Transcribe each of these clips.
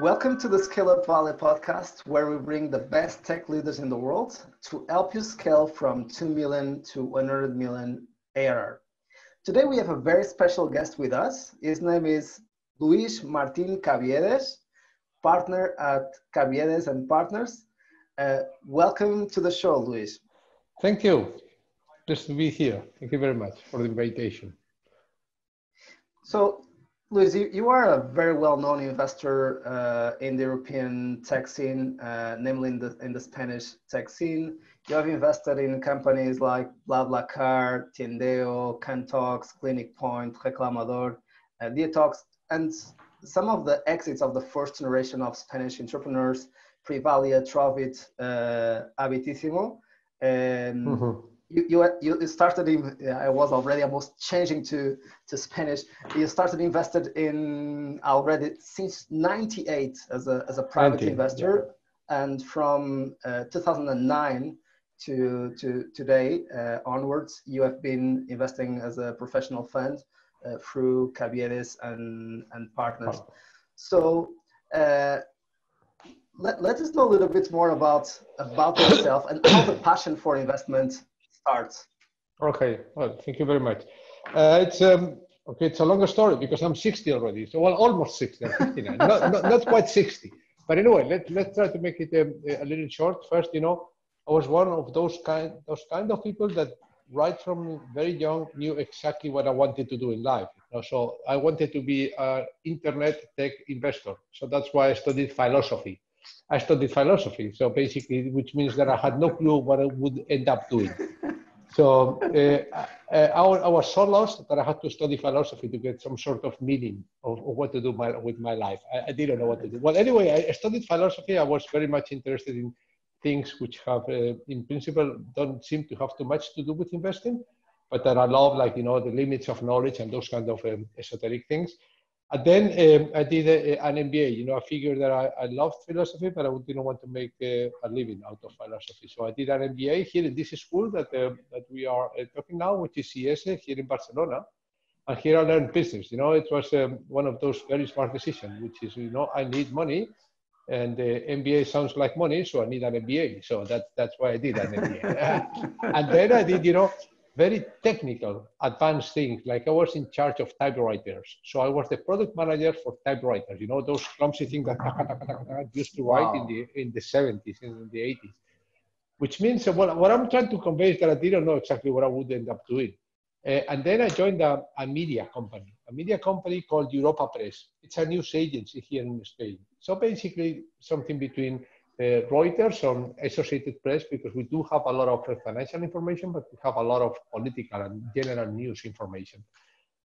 Welcome to the Scale Up Valley podcast, where we bring the best tech leaders in the world to help you scale from 2 million to 100 million ARR. Today, we have a very special guest with us. His name is Luis Martin Cabiedes, partner at Cabiedes and Partners. Uh, welcome to the show, Luis. Thank you. Pleased to be here. Thank you very much for the invitation. So, Luis, you, you are a very well-known investor uh, in the European tech scene, uh, namely in the in the Spanish tech scene. You have invested in companies like BlaBlaCar, Tiendeo, Kantox, Clinic Point, Reclamador, uh, Detox, and some of the exits of the first generation of Spanish entrepreneurs, Privalia, Trovit, uh, Habitissimo. And mm-hmm you, you, you started in, I was already almost changing to, to Spanish. You started invested in already since 98 as a, as a private 90, investor. Yeah. And from uh, 2009 to, to today uh, onwards, you have been investing as a professional fund uh, through Cabiedes and, and partners. Oh. So uh, let, let us know a little bit more about, about yourself and how the passion for investment starts. Okay, well, thank you very much. Uh, it's um, okay. It's a longer story because I'm 60 already. So well, almost 60. I'm 59. not, not, not, quite 60. But anyway, let let's try to make it um, a little short. First, you know, I was one of those kind those kind of people that right from very young knew exactly what I wanted to do in life. You know, so I wanted to be an internet tech investor. So that's why I studied philosophy. I studied philosophy. So basically, which means that I had no clue what I would end up doing. So uh, uh, I, I, was so lost that I had to study philosophy to get some sort of meaning of, of what to do my, with my life. I, I, didn't know what to do. Well, anyway, I studied philosophy. I was very much interested in things which have, uh, in principle, don't seem to have too much to do with investing, but that I love, like, you know, the limits of knowledge and those kind of um, esoteric things. And then um, I did a, an MBA. You know, I figured that I, I loved philosophy, but I didn't want to make uh, a living out of philosophy. So I did an MBA here in this school that uh, that we are uh, talking now, which is IESE here in Barcelona. And here I learned business. You know, it was um, one of those very smart decisions, which is, you know, I need money, and the MBA sounds like money, so I need an MBA. So that, that's why I did an MBA. and then I did, you know, very technical, advanced things. Like I was in charge of typewriters. So I was the product manager for typewriters. You know, those clumsy things that used to write wow. in the in the 70s and in the 80s. Which means what, what I'm trying to convey is that I didn't know exactly what I would end up doing. Uh, and then I joined a, a, media company, a media company called Europa Press. It's a news agency here in Spain. So basically something between Uh, Reuters or Associated Press because we do have a lot of financial information, but we have a lot of political and general news information.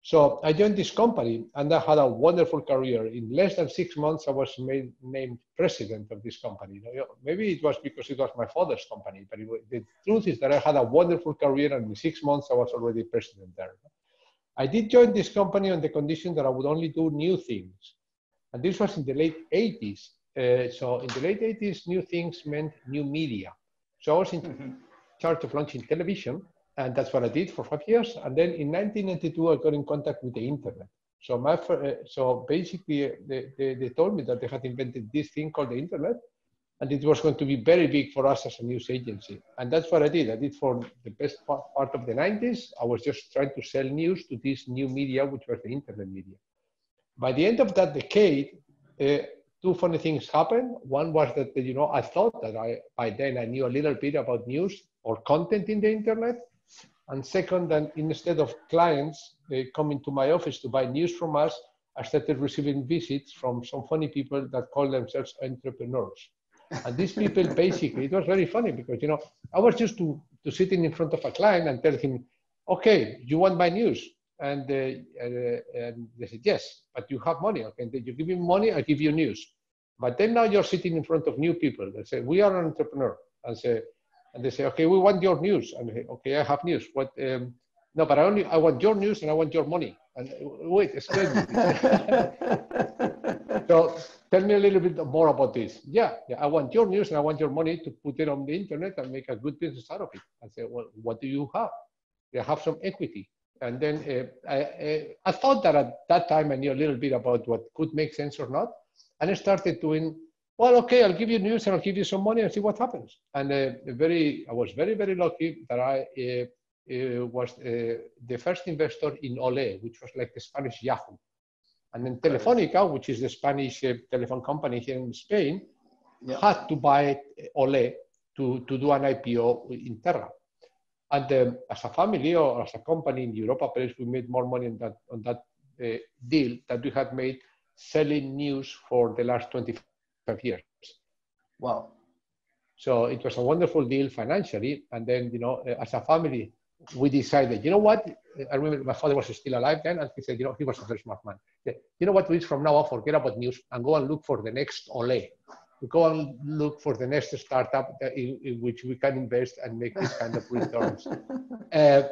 So I joined this company and I had a wonderful career. In less than six months, I was made, named president of this company. Maybe it was because it was my father's company, but the truth is that I had a wonderful career and in six months I was already president there. I did join this company on the condition that I would only do new things. And this was in the late 80s. Uh, so in the late 80s, new things meant new media. So I was in mm-hmm. charge of launching television, and that's what I did for five years. And then in 1992, I got in contact with the internet. So my, uh, so basically, they, they, they, told me that they had invented this thing called the internet, and it was going to be very big for us as a news agency. And that's what I did. I did for the best part, part of the 90s. I was just trying to sell news to this new media, which was the internet media. By the end of that decade, uh, two funny things happened. One was that, you know, I thought that I, by then I knew a little bit about news or content in the internet. And second, that instead of clients uh, coming to my office to buy news from us, I started receiving visits from some funny people that call themselves entrepreneurs. And these people basically, it was very funny because, you know, I was used to, to sitting in front of a client and tell him, okay, you want my news? And, uh, uh, and they said, yes, but you have money. Okay, you give me money, I give you news. But then now you're sitting in front of new people. They say, we are an entrepreneur. And say, and they say, okay, we want your news. And say, okay, I have news. What? Um, no, but I only I want your news and I want your money. And wait, explain. so tell me a little bit more about this. Yeah, yeah, I want your news and I want your money to put it on the internet and make a good business out of it. I say, well, what do you have? They have some equity. And then uh, I, I, I thought that at that time I knew a little bit about what could make sense or not. and I started doing, well, okay, I'll give you news and I'll give you some money and see what happens. And uh, very, I was very, very lucky that I uh, uh, was uh, the first investor in Ole, which was like the Spanish Yahoo. And then Telefonica, which is the Spanish uh, telephone company here in Spain, yeah. had to buy Ole to, to do an IPO in Terra. And um, as a family or as a company in Europa Press, we made more money on that, on that uh, deal that we had made selling news for the last 25 years. Wow. So it was a wonderful deal financially. And then, you know, uh, as a family, we decided, you know what? I remember my father was still alive then, and he said, you know, he was a very smart man. you know what, please, from now on, forget about news and go and look for the next Ole. Go and look for the next startup in, in which we can invest and make this kind of returns. uh,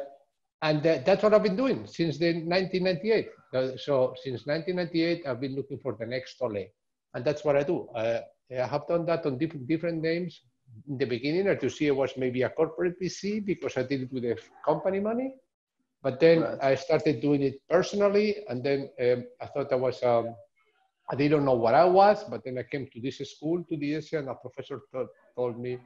and uh, that's what I've been doing since the 1998. Uh, so since 1998, I've been looking for the next Ole. And that's what I do. Uh, I have done that on different, different names, in the beginning or to see it was maybe a corporate VC because I did it with the company money. But then right. I started doing it personally, and then um, I thought I was, um, I didn't know what I was, but then I came to this school, to the IESE, and a professor told, told me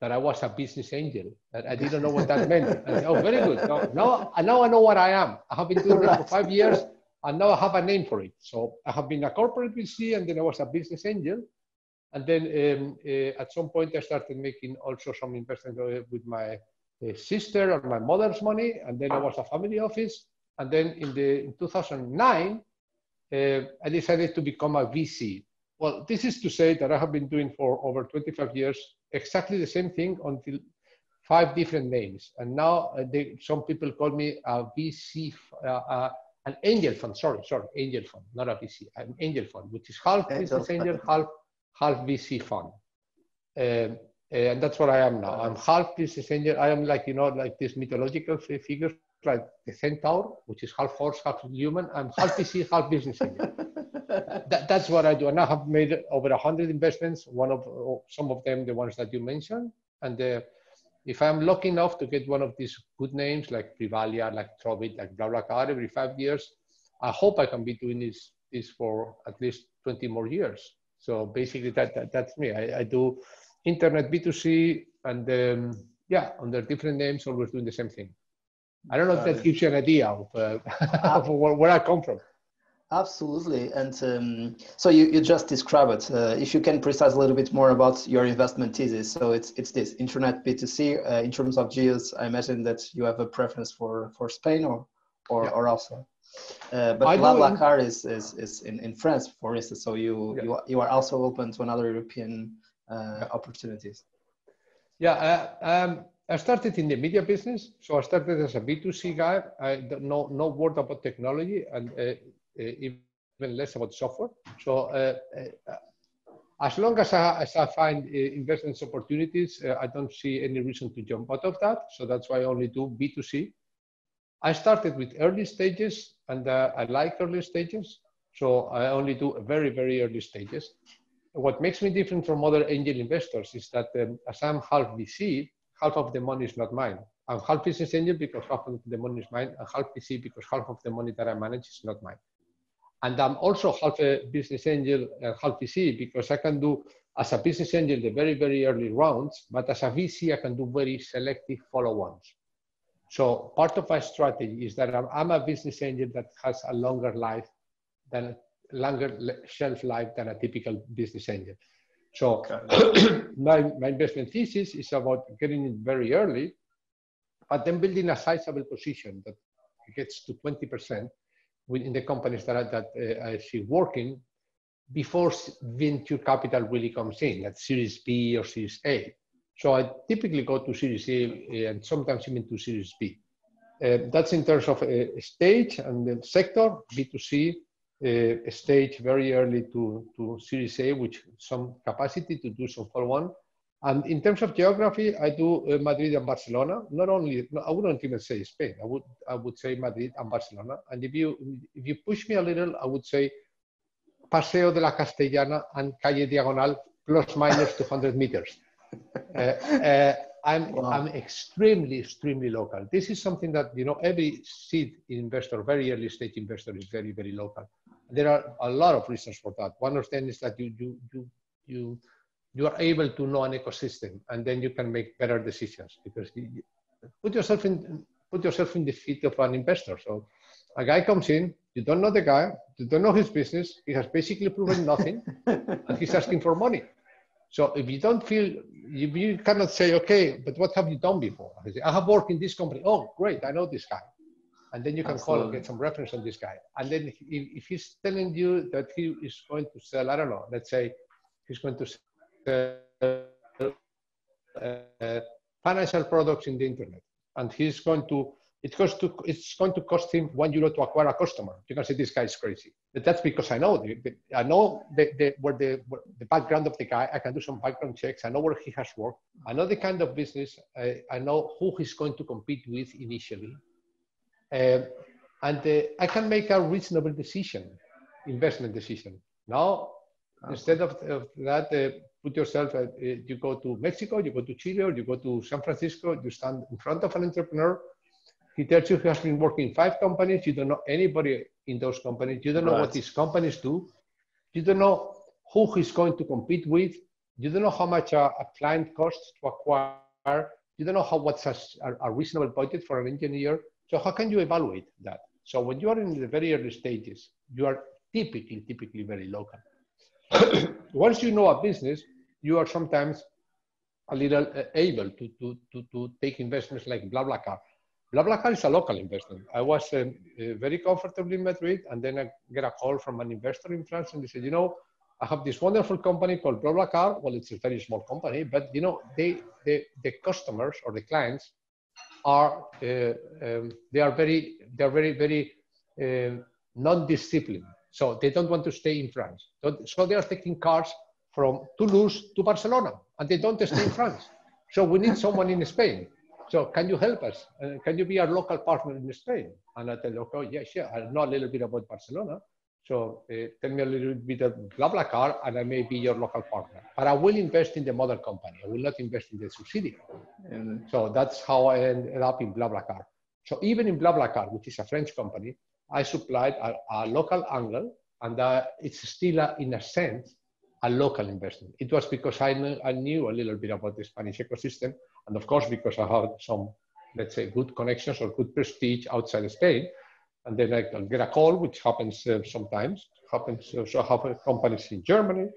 that I was a business angel. And I didn't know what that meant. And, oh, very good. Now, now, now I know what I am. I have been doing it for five years, and now I have a name for it. So I have been a corporate VC, and then I was a business angel. And then um, uh, at some point, I started making also some investment uh, with my uh, sister and my mother's money. And then I was a family office. And then in, the, in 2009, uh, I decided to become a VC. Well, this is to say that I have been doing for over 25 years exactly the same thing until five different names. And now uh, they, some people call me a VC, uh, uh, an angel fund, sorry, sorry, angel fund, not a VC, an angel fund, which is half business angel, half half VC fund. Um, and that's what I am now. I'm half business angel. I am like, you know, like these mythological figures, like the centaur, which is half horse, half human. I'm half VC, half business angel. that, that's what I do. And I have made over 100 investments, one of some of them, the ones that you mentioned. And uh, if I'm lucky enough to get one of these good names like Privalia, like Trovit, like BlaBlaCar every five years, I hope I can be doing this, this for at least 20 more years. So basically, that, that that's me. I, I do internet B2C and um, yeah, under different names, always doing the same thing. I don't know if that gives you an idea of, uh, of where, where, I come from. Absolutely. And um, so you, you just described it. Uh, if you can precise a little bit more about your investment thesis. So it's, it's this internet B2C. Uh, in terms of geos, I imagine that you have a preference for, for Spain or, or, yeah. or also. Uh, but BlaBlaCar is, is, is in, in France, for instance. So you, yeah. you, you are also open to another European uh, yeah. opportunities. Yeah, uh, um, I started in the media business. So I started as a B2C guy. I know no word about technology and uh, uh, even less about software. So uh, as long as I, as I find investment opportunities, I don't see any reason to jump out of that. So that's why I only do B2C. I started with early stages and uh, I like early stages. So I only do very, very early stages. What makes me different from other angel investors is that um, as I'm half VC, half of the money is not mine. I'm half business angel because half of the money is mine, and half VC because half of the money that I manage is not mine. And I'm also half a business angel and half VC because I can do, as a business angel, the very, very early rounds, but as a VC, I can do very selective follow-ons. So part of my strategy is that I'm, I'm a business angel that has a longer life than longer shelf life than a typical business angel. So okay. my, my investment thesis is about getting in very early, but then building a sizable position that gets to 20% within the companies that, I, that uh, I see working before venture capital really comes in, at Series B or Series A. So I typically go to Series A eh, and sometimes even to Series B. Uh, that's in terms of a eh, stage and then sector, B2C, uh, stage very early to, to Series A, which some capacity to do some follow-on. And in terms of geography, I do uh, Madrid and Barcelona. Not only, no, I wouldn't even say Spain. I would, I would say Madrid and Barcelona. And if you, if you push me a little, I would say Paseo de la Castellana and Calle Diagonal plus minus 200 meters. Uh, uh, I'm, wow. I'm extremely, extremely local. This is something that, you know, every seed investor, very early stage investor is very, very local. There are a lot of reasons for that. One of them is that you you you you you are able to know an ecosystem, and then you can make better decisions because you, put yourself in put yourself in the feet of an investor. So a guy comes in, you don't know the guy, you don't know his business, he has basically proven nothing, and he's asking for money. So if you don't feel, if you cannot say, okay, but what have you done before? I, say, I have worked in this company. Oh, great, I know this guy. And then you can Absolutely. call and get some reference on this guy. And then if, if he's telling you that he is going to sell, I don't know, let's say he's going to sell uh, financial products in the internet, and he's going to it costs to, it's going to cost him one euro to acquire a customer. You can say this guy is crazy. But that's because I know the, the, I know the, the, where the, where the background of the guy. I can do some background checks. I know where he has worked. I know the kind of business. I, I know who he's going to compete with initially, uh, and uh, I can make a reasonable decision, investment decision. Now, instead of, of that, uh, put yourself. Uh, you go to Mexico, you go to Chile, or you go to San Francisco. You stand in front of an entrepreneur he tells you he has been working in five companies. You don't know anybody in those companies. You don't know right. what these companies do. You don't know who he's going to compete with. You don't know how much a, a client costs to acquire. You don't know how what's a, a, reasonable budget for an engineer. So how can you evaluate that? So when you are in the very early stages, you are typically, typically very local. Once you know a business, you are sometimes a little uh, able to, to, to, to take investments like BlaBlaCar BlaBlaCar is a local investment. I was uh, uh, very comfortable in Madrid, and then I get a call from an investor in France, and they said, you know, I have this wonderful company called BlaBlaCar. Well, it's a very small company, but you know, they, they the customers or the clients are uh, um, they are very they are very very uh, non-disciplined. So they don't want to stay in France. So they are taking cars from Toulouse to Barcelona, and they don't stay in France. So we need someone in Spain. So can you help us? Uh, can you be our local partner in Spain? And I tell okay, yeah, sure. I know a little bit about Barcelona. So uh, tell me a little bit of BlaBlaCar and I may be your local partner. But I will invest in the mother company. I will not invest in the subsidiary. Mm. So that's how I ended up in BlaBlaCar. So even in BlaBlaCar, which is a French company, I supplied a, a local angle and uh, it's still, a, in a sense, a local investment. It was because I knew, I knew a little bit about the Spanish ecosystem and of course, because I had some, let's say, good connections or good prestige outside Spain, and then I can get a call, which happens uh, sometimes. Happens. Uh, so I have companies in Germany,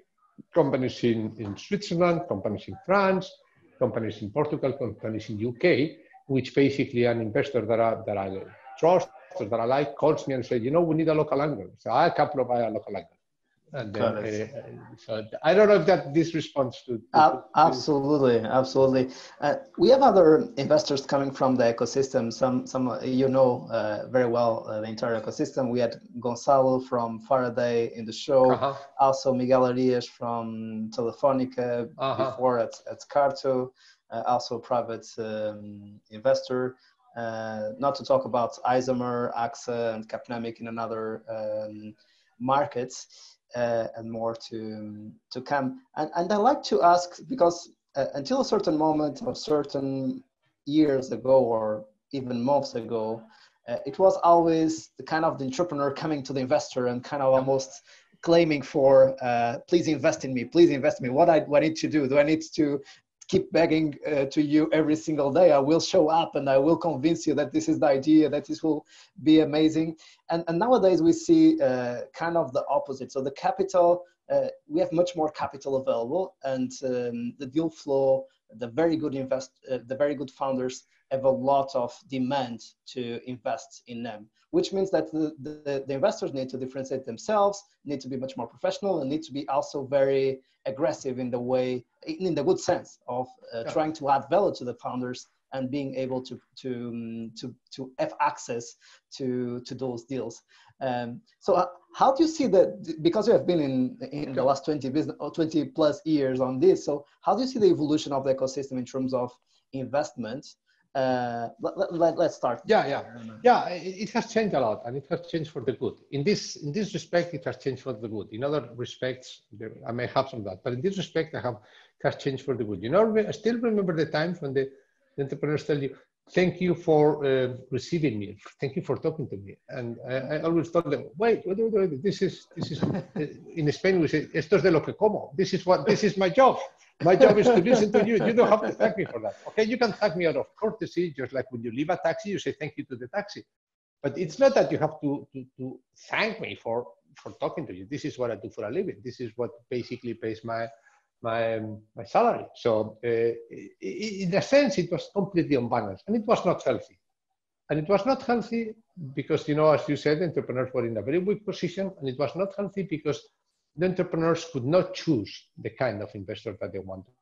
companies in, in Switzerland, companies in France, companies in Portugal, companies in UK, which basically an investor that I, that I trust, that I like, calls me and says, you know, we need a local angle. So I can provide a local angle. And then, uh, so I don't know if that this responds to. to, uh, absolutely, absolutely. Uh, we have other investors coming from the ecosystem. Some, some uh, you know uh, very well uh, the entire ecosystem. We had Gonzalo from Faraday in the show. -huh. Also Miguel Arias from Telefonica -huh. before at at Carto. also a private um, investor. not to talk about Isomer, AXA, and Capnamic in another um, markets uh, and more to to come. And and I like to ask because uh, until a certain moment or certain years ago or even months ago, uh, it was always the kind of the entrepreneur coming to the investor and kind of almost claiming for uh, please invest in me please invest in me what i what i need to do do i need to keep begging uh, to you every single day. I will show up and I will convince you that this is the idea, that this will be amazing. And, and nowadays we see uh, kind of the opposite. So the capital, uh, we have much more capital available and um, the deal flow, the very good invest, uh, the very good founders have a lot of demand to invest in them, which means that the, the, the, investors need to differentiate themselves, need to be much more professional, and need to be also very aggressive in the way, in the good sense of uh, yeah. trying to add value to the founders and being able to to um, to to have access to to those deals. Um, so uh, how do you see that? Because you have been in in the last 20 business or 20 plus years on this, so how do you see the evolution of the ecosystem in terms of investment uh, let, let, us start. Yeah, yeah, yeah. It, it, has changed a lot, and it has changed for the good. In this in this respect, it has changed for the good. In other respects, I may have some that, but in this respect, I have has changed for the good. You know, I still remember the times when the, the entrepreneurs tell you, thank you for uh, receiving me. Thank you for talking to me. And I, I always told them, wait, wait, wait, wait, this is, this is, uh, in Spain we say, esto es de lo que como. This is what, this is my job. My job is to listen to you. You don't have to thank me for that. Okay, you can thank me out of courtesy, just like when you leave a taxi, you say thank you to the taxi. But it's not that you have to, to, to thank me for, for talking to you. This is what I do for a living. This is what basically pays my, my, my salary. So uh, in a sense, it was completely unbalanced and it was not healthy. And it was not healthy because, you know, as you said, entrepreneurs were in a very weak position and it was not healthy because the entrepreneurs could not choose the kind of investor that they wanted.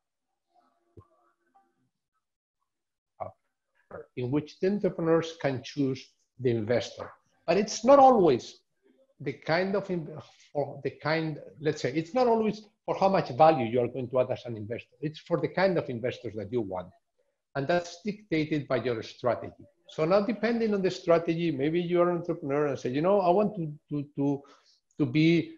In which the entrepreneurs can choose the investor. But it's not always the kind of, for the kind, let's say, it's not always for how much value you are going to add as an investor. It's for the kind of investors that you want. And that's dictated by your strategy. So now depending on the strategy, maybe you're an entrepreneur and say, you know, I want to, to, to, to be,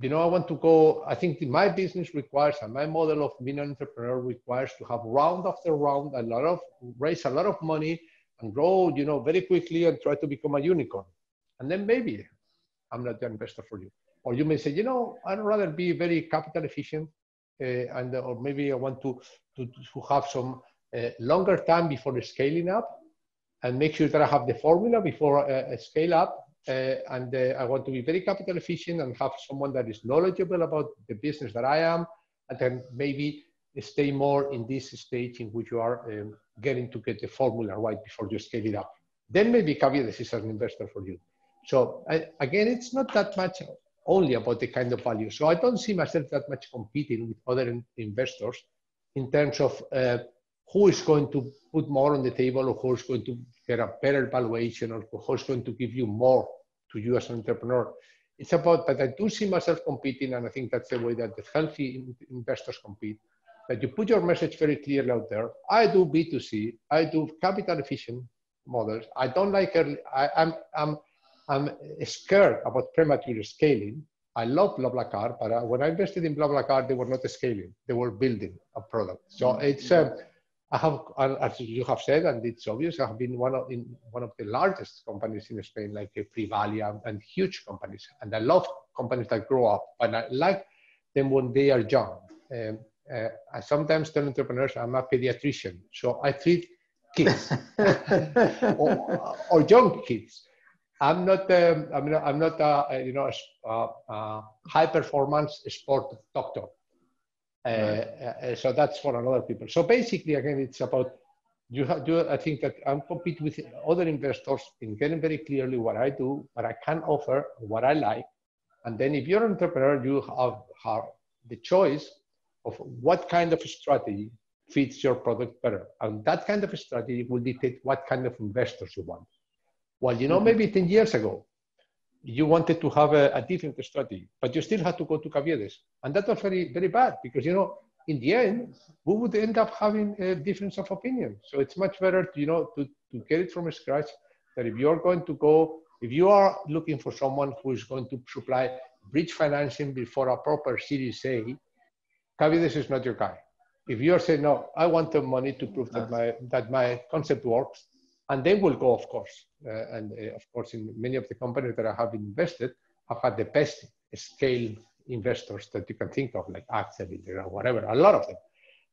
you know, I want to go, I think my business requires, and my model of being an entrepreneur requires to have round after round, a lot of, raise a lot of money and grow, you know, very quickly and try to become a unicorn. And then maybe I'm not the investor for you. Or you may say, you know, I'd rather be very capital efficient, uh, and or maybe I want to to, to have some uh, longer time before scaling up, and make sure that I have the formula before uh, scale up. Uh, and uh, I want to be very capital efficient and have someone that is knowledgeable about the business that I am, and then maybe stay more in this stage in which you are um, getting to get the formula right before you scale it up. Then maybe Cabiedes is an investor for you. So I, again, it's not that much only about the kind of value. So I don't see myself that much competing with other in, investors in terms of uh, who is going to put more on the table or who is going to get a better valuation or who is going to give you more to you as an entrepreneur. It's about but I do see myself competing, and I think that's the way that the healthy investors compete. That you put your message very clearly out there. I do B2C, I do capital efficient models. I don't like early, I, I'm, I'm I'm scared about premature scaling. I love BlaBlaCar, but uh, when I invested in BlaBlaCar, they were not scaling; they were building a product. So mm-hmm. it's um, I have, as you have said, and it's obvious, I have been one of in one of the largest companies in Spain, like uh, Privalia and huge companies. And I love companies that grow up, but I like them when they are young. Um, uh, I sometimes tell entrepreneurs I'm a pediatrician, so I treat kids or, or young kids. I'm not, um, I'm not, I'm not a, you know, a, high performance sport doctor. Uh, right. uh, so that's for another people. So basically, again, it's about you have. You, I think that I'm compete with other investors in getting very clearly what I do, what I can offer, what I like, and then if you're an entrepreneur, you have, have the choice of what kind of strategy fits your product better, and that kind of strategy will dictate what kind of investors you want. Well, you know, mm-hmm. maybe 10 years ago, you wanted to have a, a, different strategy, but you still had to go to Cabiedes. And that was very, very bad because, you know, in the end, we would end up having a difference of opinion. So it's much better, to, you know, to, to get it from scratch that if you're going to go, if you are looking for someone who is going to supply bridge financing before a proper Series A, Cabiedes is not your guy. If you're saying, no, I want the money to prove that my, that my concept works, and they will go, of course. Uh, and uh, of course, in many of the companies that I have invested, I've had the best scale investors that you can think of, like Accel or whatever, a lot of them.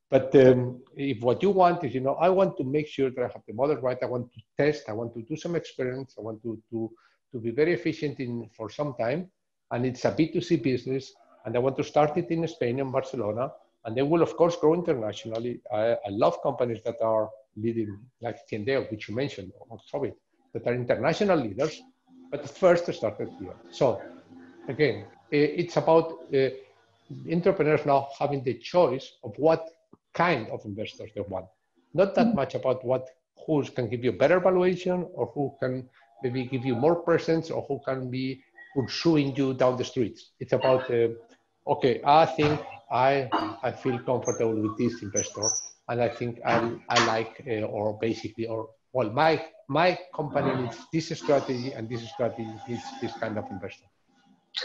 But um, if what you want is, you know, I want to make sure that I have the model right, I want to test, I want to do some experiments, I want to, to, to be very efficient in for some time, and it's a B2C business, and I want to start it in Spain and Barcelona, and they will, of course, grow internationally. I, I love companies that are leading, like Tiendeo, which you mentioned, or Sobit, that are international leaders, but first started here. So again, it's about uh, entrepreneurs now having the choice of what kind of investors they want. Not that much about what who can give you a better valuation or who can maybe give you more presence or who can be pursuing you down the streets. It's about uh, okay, I think I I feel comfortable with this investor and I think I, I like, uh, or basically, or well, my my company needs this strategy, and this strategy needs this kind of investor.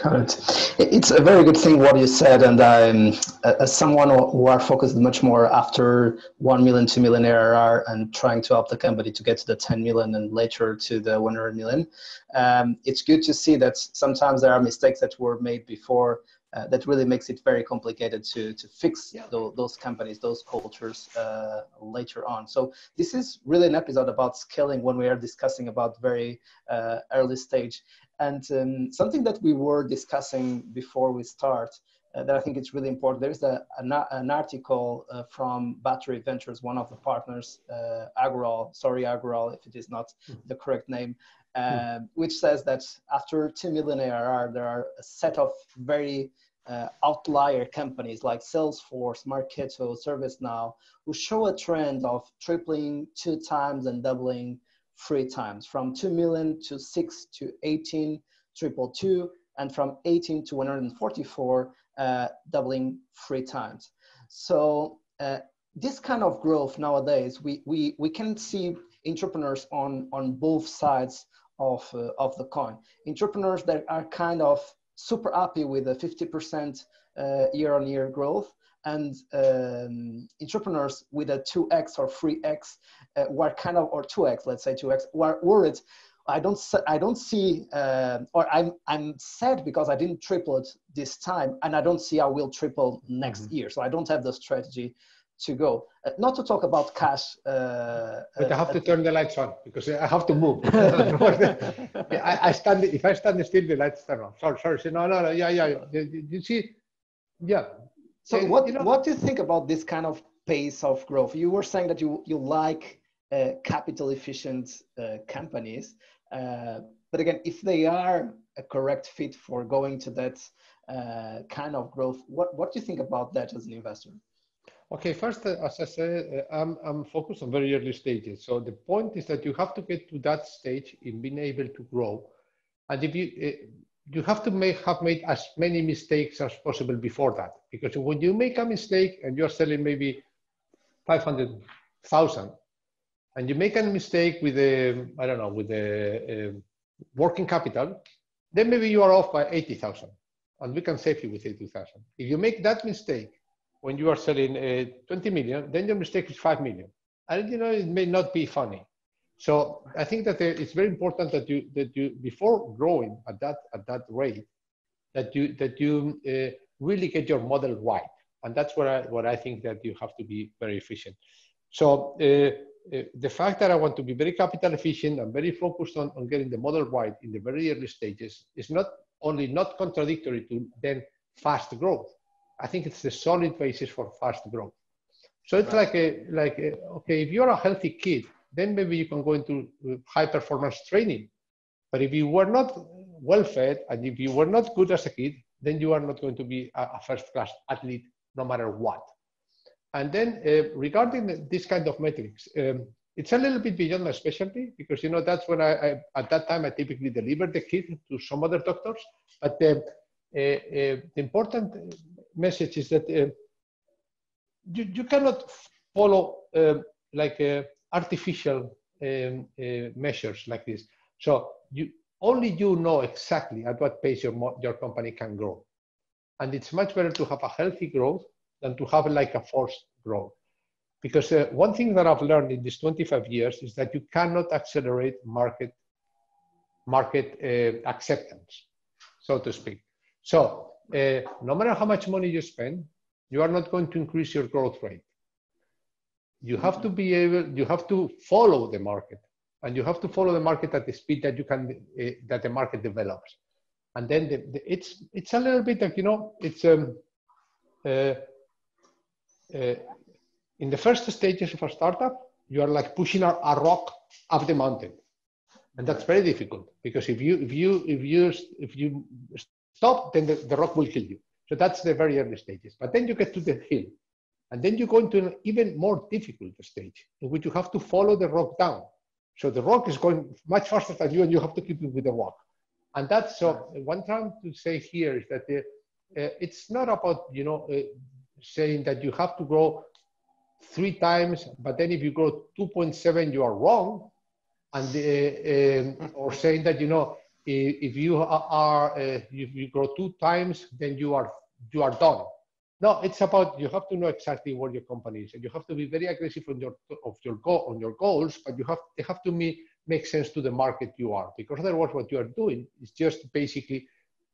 It. It's a very good thing what you said, and um, as someone who are focused much more after one million, two million ARR, and trying to help the company to get to the 10 million and later to the 100 million, um, it's good to see that sometimes there are mistakes that were made before uh, that really makes it very complicated to to fix yeah. those, those companies, those cultures uh, later on. So this is really an episode about scaling when we are discussing about very uh, early stage. And um, something that we were discussing before we start uh, that I think it's really important. There's a, an, an article uh, from Battery Ventures, one of the partners, uh, Agrawal, sorry Agrawal if it is not mm-hmm. the correct name, mm-hmm. which says that after 2 million ARR, there are a set of very uh, outlier companies like Salesforce, Marketo, ServiceNow, who show a trend of tripling two times and doubling three times from 2 million to 6 to 18, triple two, and from 18 to 144, uh, doubling three times. So uh, this kind of growth nowadays, we, we, we can see entrepreneurs on, on both sides of, uh, of the coin. Entrepreneurs that are kind of super happy with a 50% uh, year on year growth and um, entrepreneurs with a 2x or 3x uh, were kind of or 2x let's say 2x were worried i don't i don't see uh, or i'm i'm sad because i didn't triple it this time and i don't see i will triple next mm-hmm. year so i don't have the strategy to go. Uh, not to talk about cash. Uh, but I have to turn the lights on because I have to move. I, I, stand. If I stand still, the lights turn on. Sorry, sorry. No, no, no. Yeah, yeah. You, you see, yeah. So uh, what you know, what do you think about this kind of pace of growth? You were saying that you you like uh, capital efficient uh, companies, uh, but again, if they are a correct fit for going to that kind of growth, what what do you think about that as an investor? Okay, first, uh, as I said, uh, I'm, I'm focused on very early stages. So the point is that you have to get to that stage in being able to grow. And if you, uh, you have to make, have made as many mistakes as possible before that. Because when you make a mistake and you're selling maybe 500,000 and you make a mistake with the, I don't know, with the uh, working capital, then maybe you are off by 80,000 and we can save you with 80,000. If you make that mistake when you are selling uh, 20 million, then your mistake is 5 million. And you know, it may not be funny. So I think that it's very important that you, that you, before growing at that, at that rate, that you, that you uh, really get your model right. And that's what I, what I think that you have to be very efficient. So uh, uh, the fact that I want to be very capital efficient and very focused on, on getting the model right in the very early stages is not only not contradictory to then fast growth, I think it's the solid basis for fast growth. So it's right. like a, like a, okay, if you're a healthy kid, then maybe you can go into uh, high performance training. But if you were not well fed and if you were not good as a kid, then you are not going to be a, first class athlete no matter what. And then uh, regarding this kind of metrics, um, it's a little bit beyond my specialty because you know that's when I, I at that time I typically deliver the kit to some other doctors. But uh, uh, uh the important message is that uh, you, you cannot follow uh, like uh, artificial um, uh, measures like this. So you only you know exactly at what pace your, your company can grow. And it's much better to have a healthy growth than to have like a forced growth. Because uh, one thing that I've learned in these 25 years is that you cannot accelerate market market uh, acceptance, so to speak. So uh, no matter how much money you spend, you are not going to increase your growth rate. You have to be able, you have to follow the market and you have to follow the market at the speed that you can, uh, that the market develops. And then the, the, it's, it's a little bit like, you know, it's, um, uh, uh, in the first stages of a startup, you are like pushing a, a rock up the mountain and that's very difficult because if you if you if you if you stop, then the, the rock will kill you. So that's the very early stages. But then you get to the hill. And then you go into an even more difficult stage in which you have to follow the rock down. So the rock is going much faster than you, and you have to keep it with the rock. And that's so. One thing to say here is that the, uh, it's not about you know uh, saying that you have to grow three times, but then if you grow 2.7, you are wrong, and uh, um, or saying that you know if you are, uh, if you grow two times, then you are, you are done. No, it's about you have to know exactly where your company is, and you have to be very aggressive on your of your on your goals. But you have they have to me, make sense to the market you are, because otherwise, what you are doing is just basically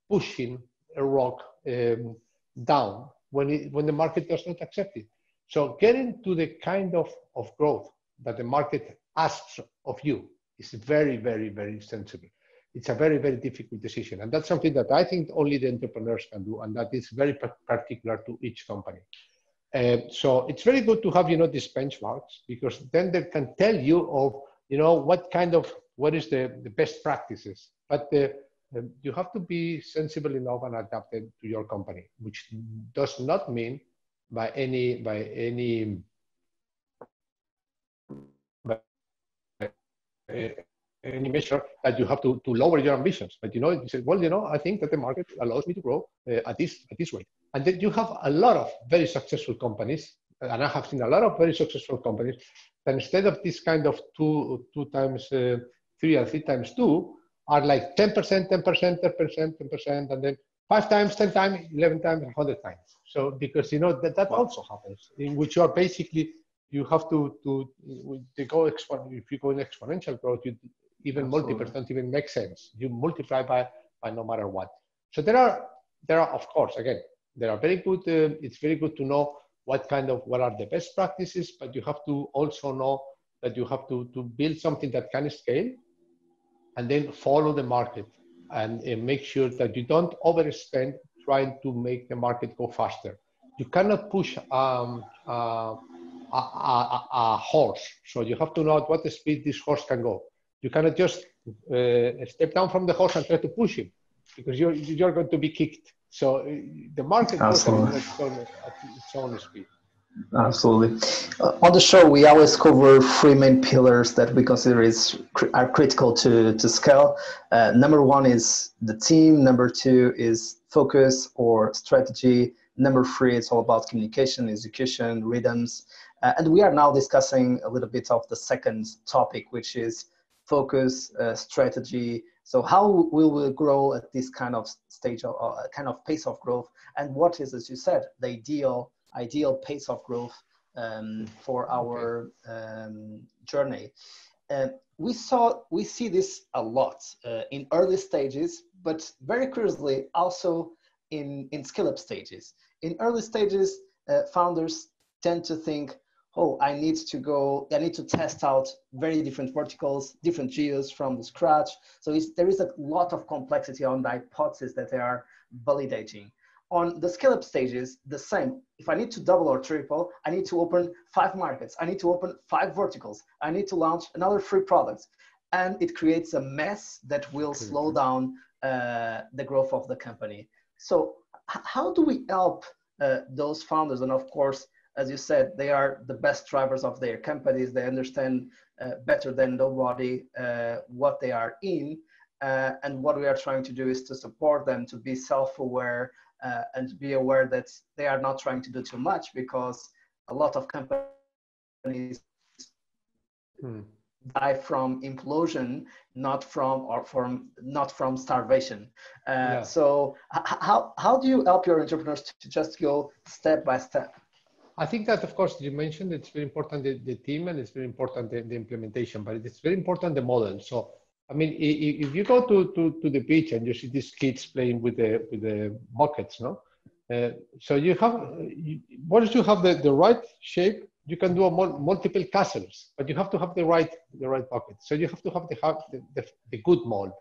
pushing a rock um, down when it, when the market does not accept it. So getting to the kind of, of growth that the market asks of you is very, very, very sensible it's a very, very difficult decision. And that's something that I think only the entrepreneurs can do, and that is very particular to each company. Uh, so it's very good to have, you know, these benchmarks because then they can tell you of, you know, what kind of, what is the, the best practices. But uh, you have to be sensible enough and adapted to your company, which does not mean by any, by any, by, uh, any measure that you have to, to lower your ambitions. But you know, you say, well, you know, I think that the market allows me to grow uh, at this at this rate. And then you have a lot of very successful companies, and I have seen a lot of very successful companies that instead of this kind of two two times uh, three and three times two are like 10%, 10%, 10%, 10%, and then five times, 10 times, 11 times, 100 times. So because you know that that also happens, in which you are basically you have to to, to go expo- if you go in exponential growth, you even Absolutely. multiples don't even make sense. You multiply by, by no matter what. So there are, there are, of course, again, there are very good, uh, it's very good to know what kind of, what are the best practices, but you have to also know that you have to, to build something that can scale and then follow the market and make sure that you don't overspend trying to make the market go faster. You cannot push um, uh, a, a, a, horse. So you have to know at what speed this horse can go. You cannot just uh, step down from the horse and try to push him because you're, you're going to be kicked. So uh, the market goes at its own speed. Absolutely. Uh, on the show, we always cover three main pillars that we consider is are critical to to scale. Uh, number one is the team. Number two is focus or strategy. Number three, it's all about communication, execution, rhythms. Uh, and we are now discussing a little bit of the second topic, which is focus, uh, strategy. So how will we grow at this kind of stage of uh, kind of pace of growth? And what is, as you said, the ideal ideal pace of growth um, for our um, journey? Uh, we saw we see this a lot uh, in early stages, but very curiously also in in scale up stages. In early stages, uh, founders tend to think oh, I need to go, I need to test out very different verticals, different geos from the scratch. So there is a lot of complexity on the hypothesis that they are validating. On the scale up stages, the same. If I need to double or triple, I need to open five markets. I need to open five verticals. I need to launch another three products. And it creates a mess that will slow down uh, the growth of the company. So how do we help uh, those founders? And of course, as you said, they are the best drivers of their companies. They understand uh, better than nobody uh, what they are in. Uh, and what we are trying to do is to support them to be self-aware uh, and to be aware that they are not trying to do too much because a lot of companies hmm. die from implosion, not from or from not from starvation. Uh, yeah. So how how do you help your entrepreneurs to just go step by step? I think that, of course, you mentioned it's very important the, the team and it's very important the, the, implementation, but it's very important the model. So, I mean, if, you go to, to, to the beach and you see these kids playing with the with the buckets, no, uh, so you have you, once you have the, the right shape, you can do a mul multiple castles, but you have to have the right the right bucket. So you have to have the have the, the, the good mold.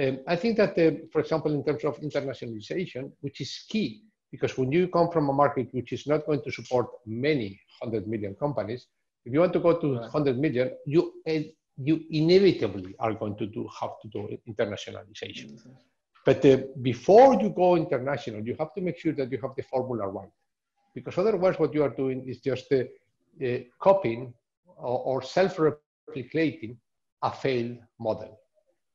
Um, I think that, uh, for example, in terms of internationalization, which is key because when you come from a market which is not going to support many hundred million companies, if you want to go to 100 million, you eh, you inevitably are going to do have to do internationalization. Mm-hmm. But uh, before you go international, you have to make sure that you have the formula right, because otherwise, what you are doing is just uh, uh, copying or, or self-replicating a failed model.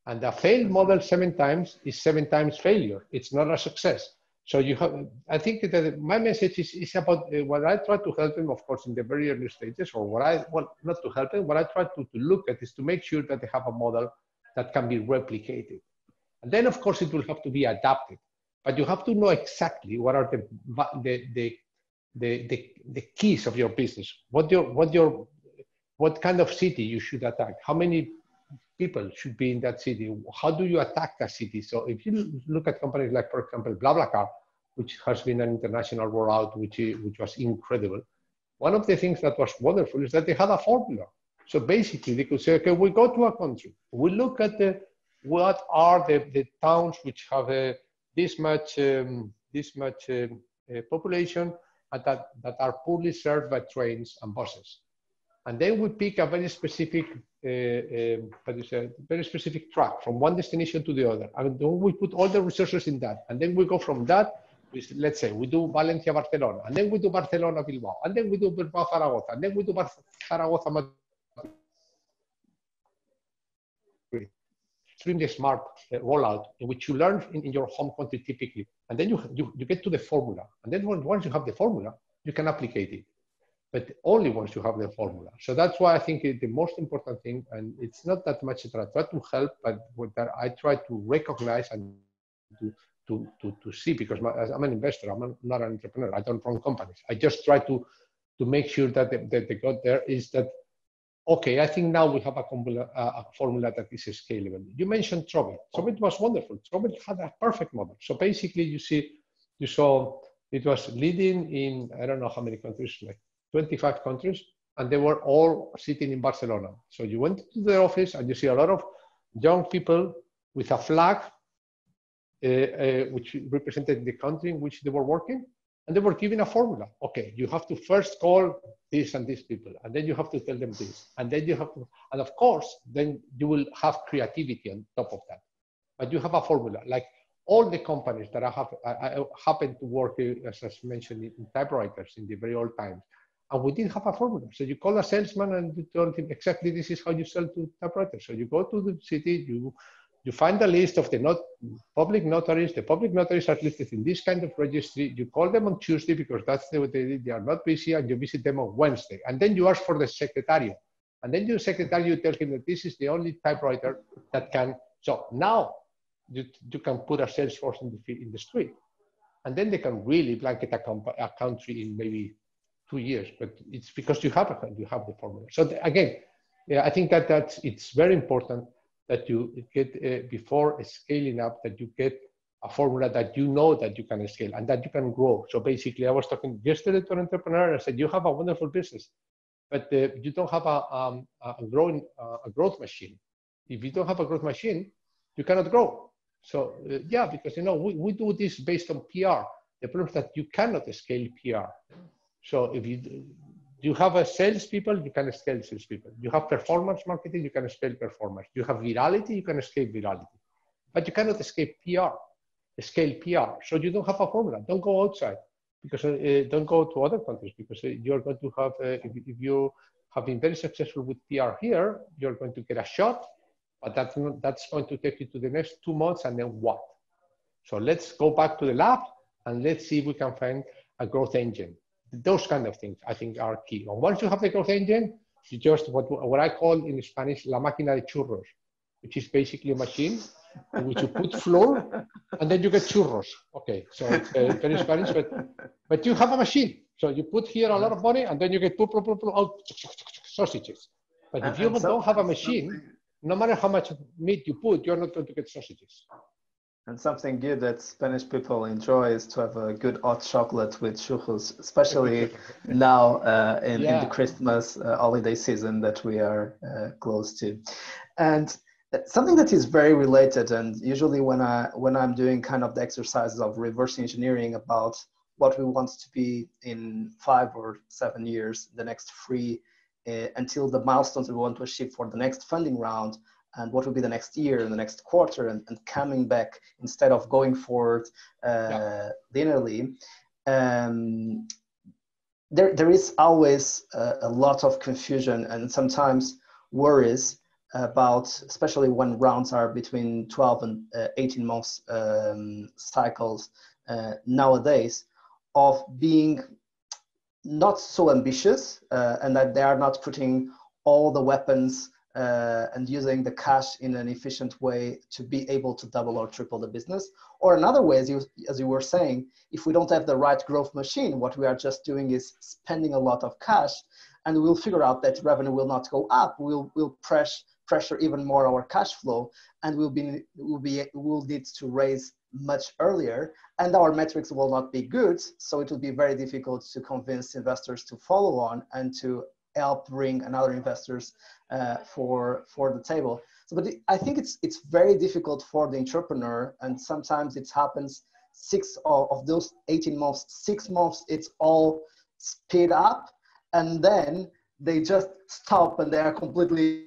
And a failed model seven times is seven times failure. It's not a success. So you have, I think that my message is, is about uh, what I try to help them, of course, in the very early stages, or what I, well, not to help them, what I try to, to look at is to make sure that they have a model that can be replicated. And then, of course, it will have to be adapted. But you have to know exactly what are the, the, the, the, the, the keys of your business. What your, what your, what kind of city you should attack? How many people should be in that city? How do you attack that city? So if you look at companies like, for example, BlaBlaCar, which has been an international rollout, which, which was incredible. One of the things that was wonderful is that they had a formula. So basically, they could say, okay, we go to a country, we look at the, what are the, the towns which have a, this much, um, this much uh, uh, population and that, that are poorly served by trains and buses. And then we pick a very specific, uh, uh, very specific track from one destination to the other. And then we put all the resources in that. And then we go from that let's say we do Valencia Barcelona, and then we do Barcelona Bilbao, and then we do Bilbao Zaragoza, and then we do Bar Zaragoza Madrid. Extremely smart uh, rollout in which you learn in, in, your home country typically, and then you, you, you get to the formula, and then once you have the formula, you can apply it but only once you have the formula. So that's why I think the most important thing, and it's not that much that I try to help, but what I try to recognize and to to, to, to see because my, I'm an investor, I'm not an entrepreneur. I don't run companies. I just try to, to make sure that the, that the got there is that, okay, I think now we have a, formula, a formula that is scalable. You mentioned Trovit. Trovit was wonderful. Trovit had a perfect model. So basically you see, you saw it was leading in, I don't know how many countries, like 25 countries, and they were all sitting in Barcelona. So you went to the office and you see a lot of young people with a flag uh, uh, which represented the country in which they were working. And they were given a formula. Okay, you have to first call this and these people, and then you have to tell them this. And then you have to, and of course, then you will have creativity on top of that. But you have a formula. Like all the companies that I have I, I happen to work, uh, as I mentioned, in typewriters in the very old times. And we didn't have a formula. So you call a salesman and you tell him exactly this is how you sell to typewriters. So you go to the city, you you find the list of the not, public notaries. The public notaries are listed in this kind of registry. You call them on Tuesday because that's the way they, they are not busy, and you visit them on Wednesday. And then you ask for the secretary. And then your secretary, you tell him that this is the only typewriter that can. So now you, you can put a sales force in the, in the street. And then they can really blanket a, a country in maybe two years. But it's because you have, you have the formula. So again, yeah, I think that that's, it's very important that you get uh, before scaling up that you get a formula that you know that you can scale and that you can grow. So basically, I was talking yesterday to an entrepreneur. I said, "You have a wonderful business, but uh, you don't have a, um, a growing uh, a growth machine. If you don't have a growth machine, you cannot grow." So uh, yeah, because you know we, we do this based on PR. The problem is that you cannot scale PR. So if you you have a salespeople, you can scale salespeople. You have performance marketing, you can scale performance. You have virality, you can scale virality. But you cannot escape PR, scale PR. So you don't have a formula. Don't go outside because uh, don't go to other countries because uh, you're going to have, uh, if, if, you have been very successful with PR here, you're going to get a shot, but that's, not, that's going to take you to the next two months and then what? So let's go back to the lab and let's see if we can find a growth engine those kind of things I think are key. And once you have the growth engine, you just what, what I call in Spanish la máquina de churros, which is basically a machine in which you put flour and then you get churros. Okay, so it's uh, very Spanish, but but you have a machine. So you put here a lot of money and then you get pop, pop, pop, out sausages. But if you don't have a machine, no matter how much meat you put, you're not going to get sausages. And something good that Spanish people enjoy is to have a good hot chocolate with churros, especially now uh, in, yeah. in, the Christmas uh, holiday season that we are uh, close to. And something that is very related, and usually when I when I'm doing kind of the exercises of reverse engineering about what we want to be in five or seven years, the next three, uh, until the milestones we want to achieve for the next funding round and what will be the next year and the next quarter and, and coming back instead of going forward uh, yeah. linearly um, there, there is always a, a, lot of confusion and sometimes worries about especially when rounds are between 12 and uh, 18 months um, cycles uh, nowadays of being not so ambitious uh, and that they are not putting all the weapons uh, and using the cash in an efficient way to be able to double or triple the business. Or another way, as you, as you were saying, if we don't have the right growth machine, what we are just doing is spending a lot of cash and we'll figure out that revenue will not go up. We'll, we'll press, pressure even more our cash flow and we'll be, we'll be, we'll need to raise much earlier and our metrics will not be good. So it will be very difficult to convince investors to follow on and to help bring another investors uh, for for the table. So, but I think it's it's very difficult for the entrepreneur, and sometimes it happens six of, of those 18 months, six months, it's all speed up, and then they just stop and they are completely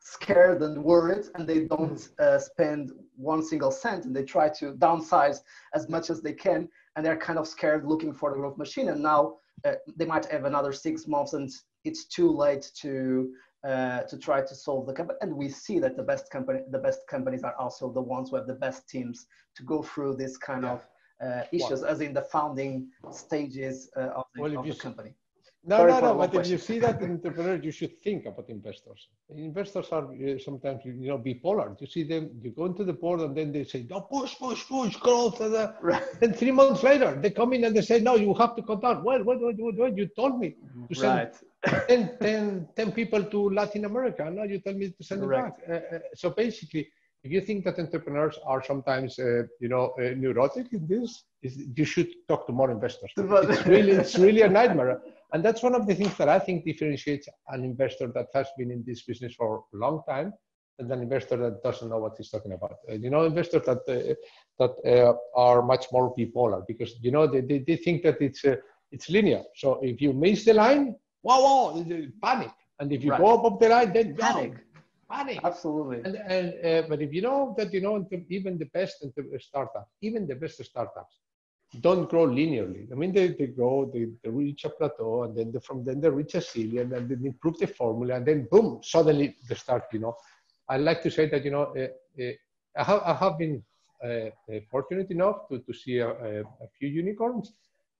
scared and worried and they don't uh, spend one single cent and they try to downsize as much as they can and they're kind of scared looking for the growth machine and now uh, they might have another six months and it's too late to uh, to try to solve the company. And we see that the best company, the best companies are also the ones who have the best teams to go through this kind yeah. of uh, issues, as in the founding stages uh, of the, well, of the company. No, Sorry no, no. But question. if you see that in entrepreneurs, you should think about investors. Investors are uh, sometimes, you know, bipolar. You see them, you go into the board and then they say, no, push, push, push, growth. And right. then three months later, they come in and they say, no, you have to cut down. Well, what, what, what, what you told me to send right. 10, 10, 10 people to Latin America. Now you tell me to send Correct. them back. Uh, uh, so basically, if you think that entrepreneurs are sometimes, uh, you know, uh, neurotic in this, you should talk to more investors. it's really, it's really a nightmare. And that's one of the things that I think differentiates an investor that has been in this business for a long time and an investor that doesn't know what he's talking about. Uh, you know, investors that uh, that uh, are much more bipolar because you know they, they, they think that it's uh, it's linear. So if you miss the line, wow, wow, panic. And if you right. go above the line, then panic. Panic. Absolutely. And, and uh, but if you know that you know even the best startups, even the best startups, don't grow linearly. I mean, they, they grow, they, they reach a plateau, and then from then they reach a ceiling, and then improve the formula, and then boom, suddenly they start. You know, I like to say that you know, uh, uh, I, have, I have been uh, fortunate enough to, to see a, a, a, few unicorns.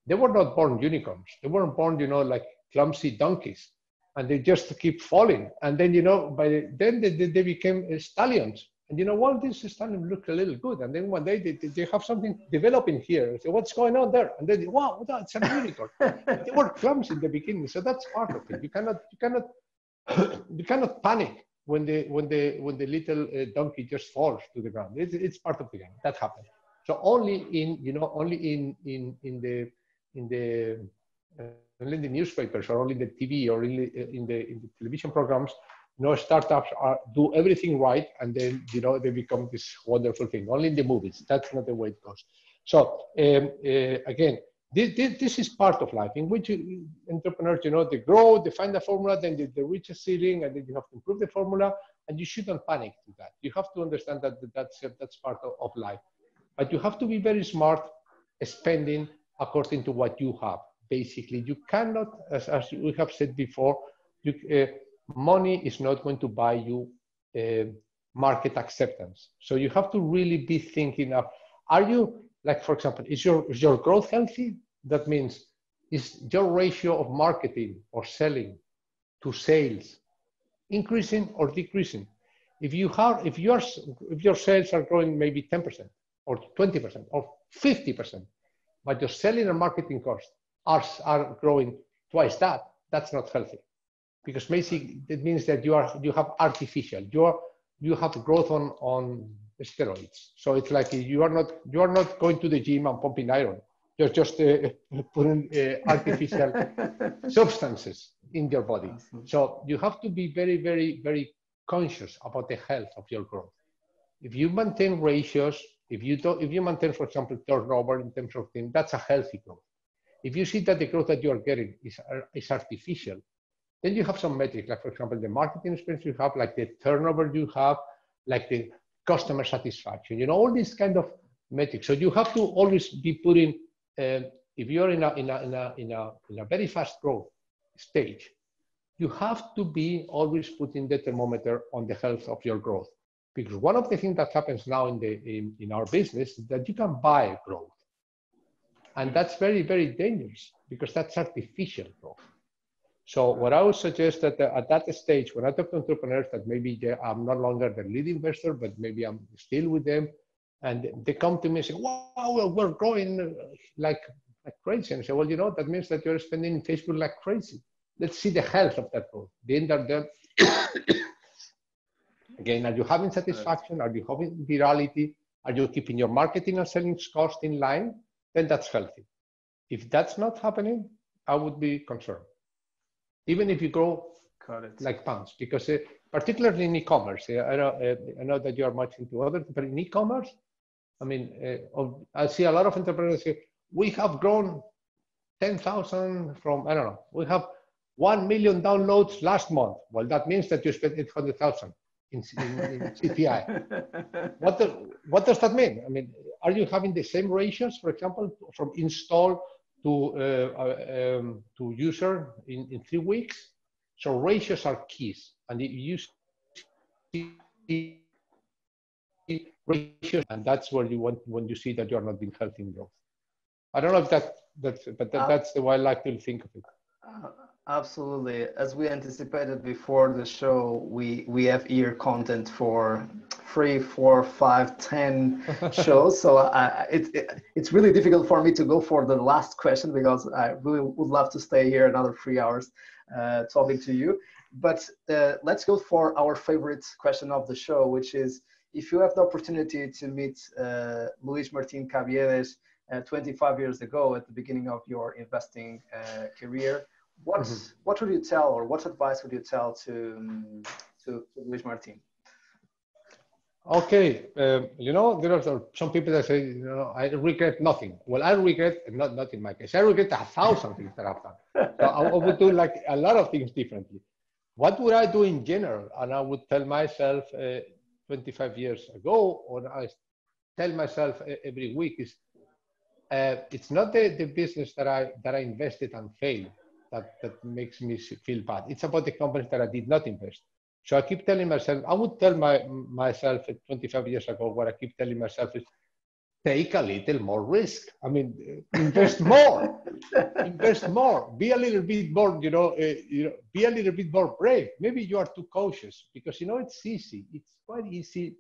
They were not born unicorns. They weren't born, you know, like clumsy donkeys, and they just keep falling. And then you know, by then they, they became stallions and you know, well, this is starting to look a little good. And then one day they, they have something developing here. Say, what's going on there? And then, wow, that's a unicorn. they were clumsy in the beginning, so that's part of it. You cannot, you cannot, you cannot panic when the when the when the little uh, donkey just falls to the ground. It's, it's part of the game. That happens. So only in you know only in in in the in the uh, only in the newspapers or only in the TV or in the, in the in the television programs you know, startups are, do everything right and then, you know, they become this wonderful thing. Only in the movies. That's not the way it goes. So um, uh, again, this, this, this, is part of life in which you, entrepreneurs, you know, they grow, they find a formula, then they, they, reach a ceiling, and then you have to improve the formula, and you shouldn't panic to that. You have to understand that that's, that's part of, of life. But you have to be very smart spending according to what you have. Basically, you cannot, as, as we have said before, you, uh, money is not going to buy you uh, market acceptance. So you have to really be thinking of, are you, like for example, is your, is your growth healthy? That means, is your ratio of marketing or selling to sales increasing or decreasing? If you have, if your, if your sales are growing maybe 10% or 20% or 50%, but your selling and marketing costs are, are growing twice that, that's not healthy because basically it means that you are you have artificial you are you have growth on on steroids. So it's like you are not you are not going to the gym and pumping iron. You're just uh, putting uh, artificial substances in your body. So you have to be very very very conscious about the health of your growth. If you maintain ratios if you don't if you maintain for example turnover in terms of things that's a healthy growth. If you see that the growth that you are getting is, is artificial then you have some metrics, like for example, the marketing experience you have, like the turnover you have, like the customer satisfaction, you know, all these kind of metrics. So you have to always be putting, uh, if you're in a, in, a, in, a, in, a, in a very fast growth stage, you have to be always putting the thermometer on the health of your growth. Because one of the things that happens now in, the, in, in our business is that you can buy growth. And that's very, very dangerous because that's artificial growth. So what I would suggest that at that stage, when I talk to entrepreneurs that maybe I'm no longer the lead investor, but maybe I'm still with them, and they come to me and say, wow, we're growing uh, like, like crazy. And I say, well, you know, that means that you're spending in Facebook like crazy. Let's see the health of that growth. The end of the Again, are you having satisfaction? Are you having virality? Are you keeping your marketing and selling cost in line? Then that's healthy. If that's not happening, I would be concerned. Even if you grow like pounds, because uh, particularly in e-commerce, uh, I, know, uh, I know that you are much into other, but in e-commerce, I mean, uh, I see a lot of entrepreneurs say, we have grown 10,000 from, I don't know, we have 1 million downloads last month. Well, that means that you spent 800,000 in, in, in CPI. what, the, what does that mean? I mean, are you having the same ratios, for example, from install to, uh, uh, um, to user in, in three weeks? So ratios are keys. And you see ratios, and that's where you want when you see that you're not being healthy in growth. I don't know if that, that's, but that, uh, that's the way I like to think of it. Uh, Absolutely. As we anticipated before the show, we we have ear content for three, four, five, ten shows. So I, it, it, it's really difficult for me to go for the last question because I really would love to stay here another three hours uh, talking to you. But uh, let's go for our favorite question of the show, which is if you have the opportunity to meet uh, Luis Martin Cabiedes uh, 25 years ago at the beginning of your investing uh, career what mm-hmm. what would you tell or what advice would you tell to um, to, Luis Martin? Okay, um, you know there are some people that say you know I regret nothing. Well, I regret not not in my case. I regret a thousand things that I've done. So I, I would do like a lot of things differently. What would I do in general? And I would tell myself uh, 25 years ago, or I tell myself every week is uh, it's not the, the business that I that I invested and failed that, that makes me feel bad. It's about the companies that I did not invest. So I keep telling myself, I would tell my, myself 25 years ago, what I keep telling myself is take a little more risk. I mean, invest more, invest more, be a little bit more, you know, uh, you know, be a little bit more brave. Maybe you are too cautious because, you know, it's easy. It's quite easy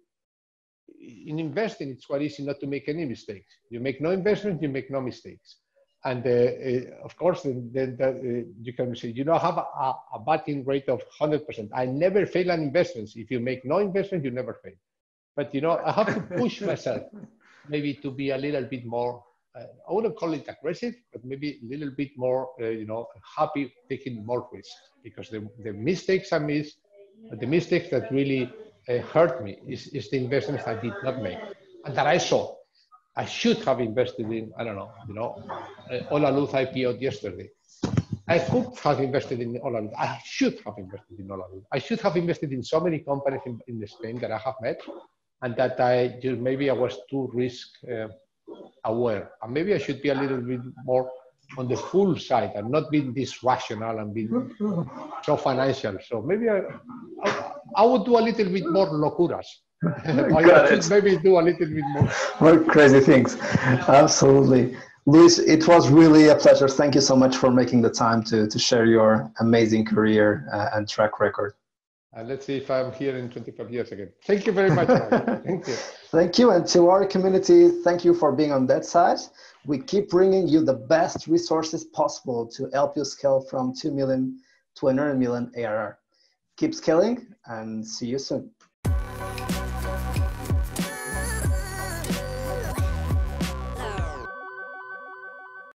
in investing. It's quite easy not to make any mistakes. You make no investment, you make no mistakes. And uh, uh, of course, then, then uh, you can say, you know, have a, a batting rate of 100%. I never fail on investments. If you make no investment, you never fail. But, you know, I have to push myself maybe to be a little bit more, uh, I wouldn't call it aggressive, but maybe a little bit more, uh, you know, happy taking more risks because the, the mistakes I missed, the mistakes that really uh, hurt me is, is the investments I did not make and that I saw I should have invested in, I don't know, you know, uh, Holaluz IPO yesterday. I could have invested in Holaluz. I should have invested in Holaluz. I should have invested in so many companies in, in Spain that I have met and that I just, maybe I was too risk uh, aware. And maybe I should be a little bit more on the full side and not being this rational and being so financial. So maybe I, I, I would do a little bit more locuras I maybe do a little bit more. More crazy things. Absolutely. Luis, it was really a pleasure. Thank you so much for making the time to, to share your amazing career uh, and track record. And let's see if I'm here in 25 years again. Thank you very much. thank you. Thank you. And to our community, thank you for being on that side. We keep bringing you the best resources possible to help you scale from 2 million to 100 million ARR. Keep scaling and see you soon.